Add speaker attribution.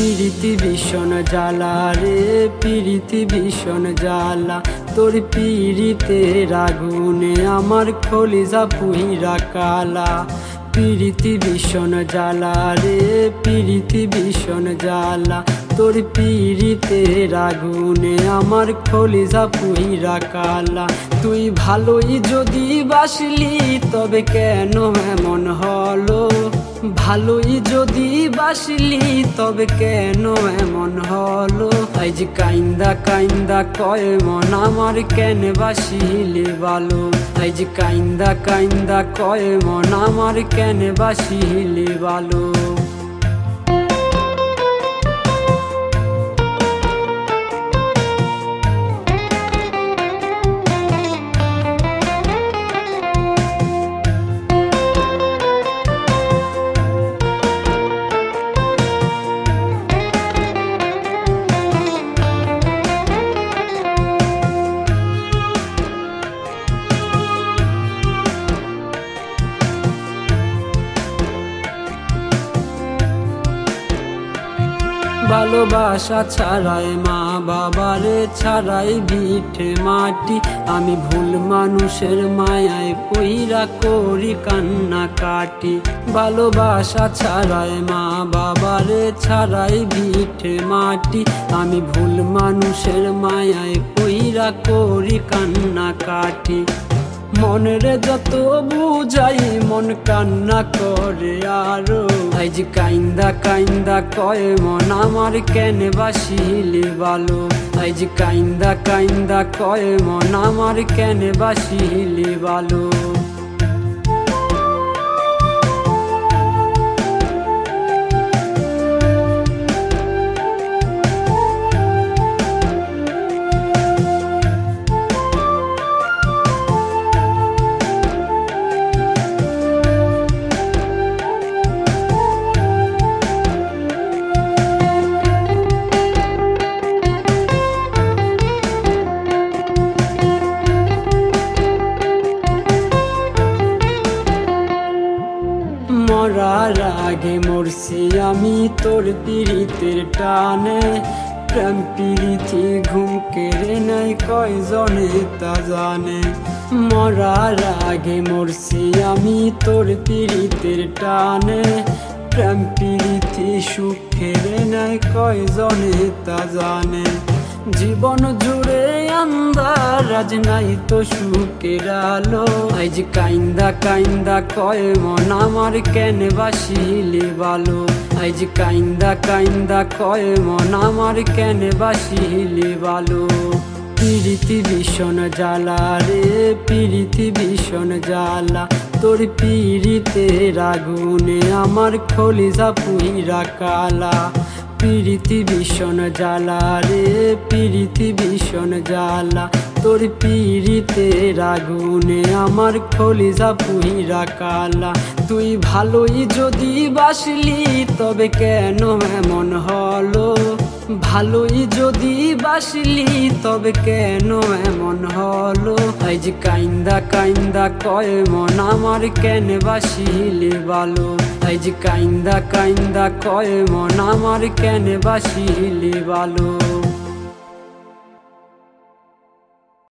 Speaker 1: পিরিতি ভীষণ জ্বালা রে, পিরিতি ভীষণ জ্বালা। তোর পিরিতে রাগুনে আমার খলিজা পুহিরা কালা। পিরিতি ভীষণ জ্বালা রে, পিরিতি ভীষণ জ্বালা। তোর পিরিতে রাগুনে আমার খলিজা পুহিরা কালা। তুই ভালোই যদি বাসলি, তবে কেন এমন হলো? ভালোই যদি বাসলি, তবে কেন এমন হলো? আজ কাইন্দা কাইন্দা কয় মন, আমার কেন বাসিলি ভালো আজ কাইন্দা কাইন্দা কয় মন, আমার কেন বাসিলি ভালো ভালোবাসা ছাড়াই মা বাবারে ছাড়াই ভিটে মাটি। আমি ভুল মানুষের মায়ায় পইরা করি কান্না কাটি ভালোবাসা ছাড়াই মা বাবারে ছাড়াই ভিটে মাটি। আমি ভুল মানুষের মায়ায় পইরা করি কান্না কাটি মনের যত বুঝাই মন কান্না করে আরও। আজ কাইন্দা কাইন্দা কয় মন, আমার কেন বাসিলে বালো? আজ কাইন্দা কাইন্দা কয় মন, আমার কেন বাসিলে ভালো মরার আগে মরছি আমি তোর পীড়িতের টানে। প্রেম পীড়িতি ঘুম কেড়ে নাই কয়জনে তা জানে। মরার আগে মরছি আমি তোর পীড়িতের টানে। প্রেম পীড়িতি সুখ কেড়ে নাই কয়জনে তা জানে। জীবন জুড়ে আন্দার আজ নাই তো সুখের আলো। আজ কাইন্দা কাইন্দা কয় মন আমার কেন বাসিলি ভালো আজ কাইন্দা কাইন্দা কয় মন আমার কেন বাসিলি ভালো পিরিতি ভীষণ জ্বালা রে, পিরিতি ভীষণ জ্বালা। তোর পিরিতে রাগুনে আমার খলিজা পুইরা কালা। পিরিতি ভীষণ জ্বালা রে, পিরিতি ভীষণ জ্বালা। তোর পিরিতে রাগুনে আমার খলিজা পুহিরা কালা। তুই ভালোই যদি বাসলি, তবে কেন এমন হলো? ভালোই যদি বাসলি, তবে কেন এমন হলো? আজ কাইন্দা কাইন্দা কয় মন আমার কেন বাসিলি ভালো আজ কাইন্দা কাইন্দা কয় মন আমার কেন বাসিলি ভালো